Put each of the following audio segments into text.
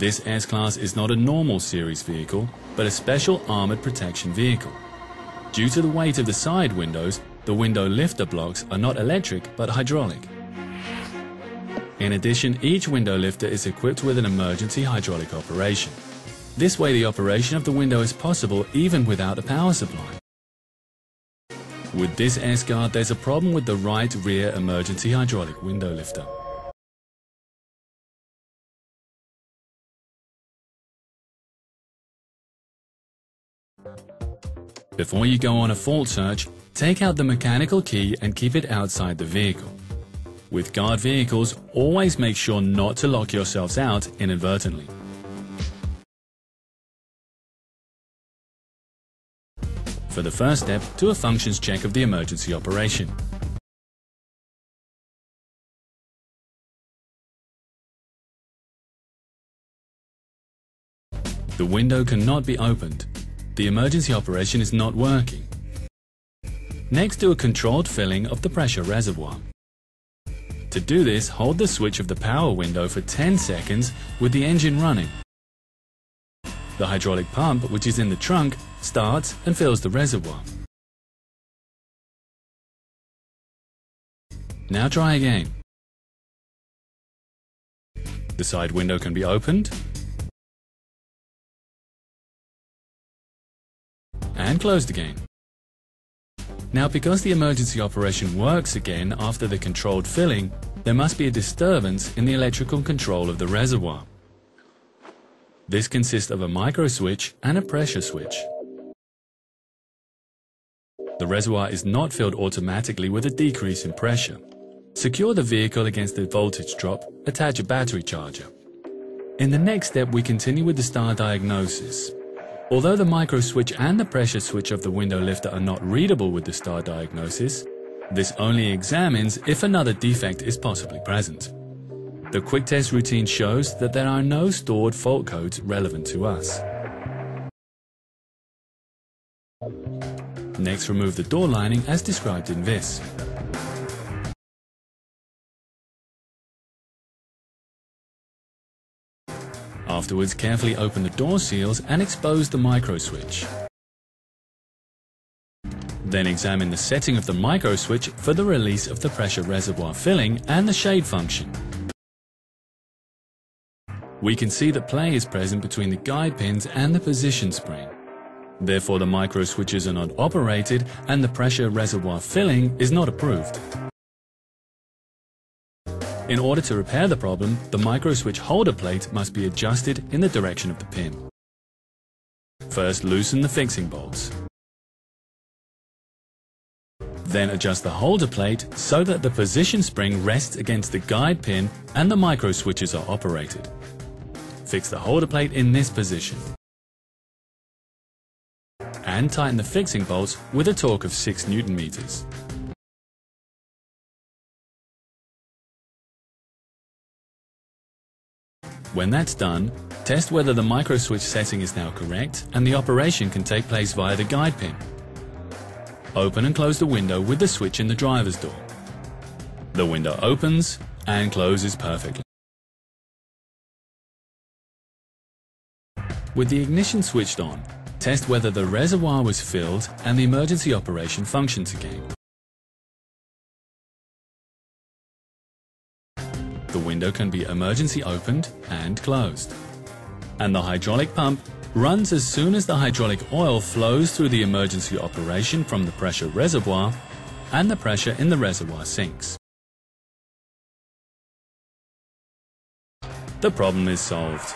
This S-Class is not a normal series vehicle, but a special armored protection vehicle. Due to the weight of the side windows, the window lifter blocks are not electric but hydraulic. In addition, each window lifter is equipped with an emergency hydraulic operation. This way the operation of the window is possible even without a power supply. With this S-Guard, there's a problem with the right rear emergency hydraulic window lifter. Before you go on a fault search, take out the mechanical key and keep it outside the vehicle. With guard vehicles, always make sure not to lock yourselves out inadvertently. For the first step, do a functions check of the emergency operation. The window cannot be opened. The emergency operation is not working. Next, do a controlled filling of the pressure reservoir. To do this, hold the switch of the power window for 10 seconds with the engine running. The hydraulic pump, which is in the trunk, starts and fills the reservoir. Now try again. The side window can be opened and closed again. Now because the emergency operation works again after the controlled filling, there must be a disturbance in the electrical control of the reservoir. This consists of a micro switch and a pressure switch. The reservoir is not filled automatically with a decrease in pressure. Secure the vehicle against the voltage drop, attach a battery charger. In the next step we continue with the star diagnosis. Although the micro switch and the pressure switch of the window lifter are not readable with the star diagnosis, this only examines if another defect is possibly present. The quick test routine shows that there are no stored fault codes relevant to us. Next remove the door lining as described in this. Afterwards carefully open the door seals and expose the micro switch. Then examine the setting of the micro switch for the release of the pressure reservoir filling and the shade function. We can see that play is present between the guide pins and the position spring. Therefore the micro switches are not operated and the pressure reservoir filling is not approved. In order to repair the problem, the micro switch holder plate must be adjusted in the direction of the pin. First loosen the fixing bolts. Then adjust the holder plate so that the position spring rests against the guide pin and the micro switches are operated. Fix the holder plate in this position. And tighten the fixing bolts with a torque of 6 Newton meters. When that's done, test whether the micro switch setting is now correct and the operation can take place via the guide pin. Open and close the window with the switch in the driver's door. The window opens and closes perfectly. With the ignition switched on, test whether the reservoir was filled and the emergency operation functions again. Window can be emergency opened and closed. And the hydraulic pump runs as soon as the hydraulic oil flows through the emergency operation from the pressure reservoir and the pressure in the reservoir sinks. The problem is solved.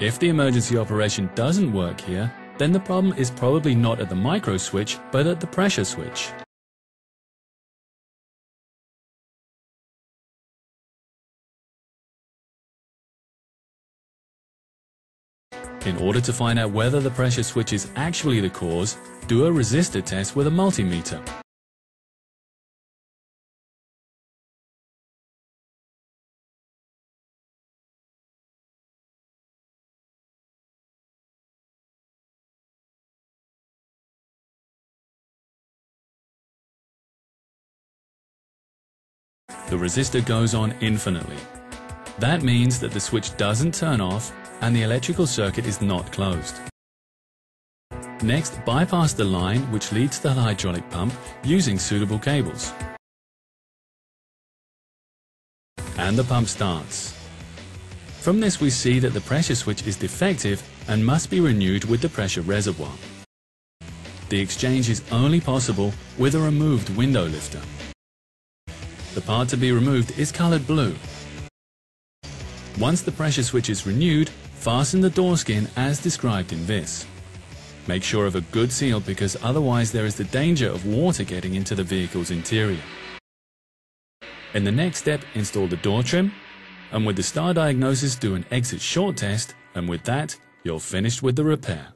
If the emergency operation doesn't work here, then the problem is probably not at the micro switch, but at the pressure switch. In order to find out whether the pressure switch is actually the cause, do a resistor test with a multimeter. the resistor goes on infinitely. That means that the switch doesn't turn off and the electrical circuit is not closed. Next, bypass the line which leads to the hydraulic pump using suitable cables. And the pump starts. From this we see that the pressure switch is defective and must be renewed with the pressure reservoir. The exchange is only possible with a removed window lifter. The part to be removed is colored blue. Once the pressure switch is renewed, fasten the door skin as described in this. Make sure of a good seal because otherwise there is the danger of water getting into the vehicle's interior. In the next step, install the door trim, and with the star diagnosis do an exit short test, and with that, you're finished with the repair.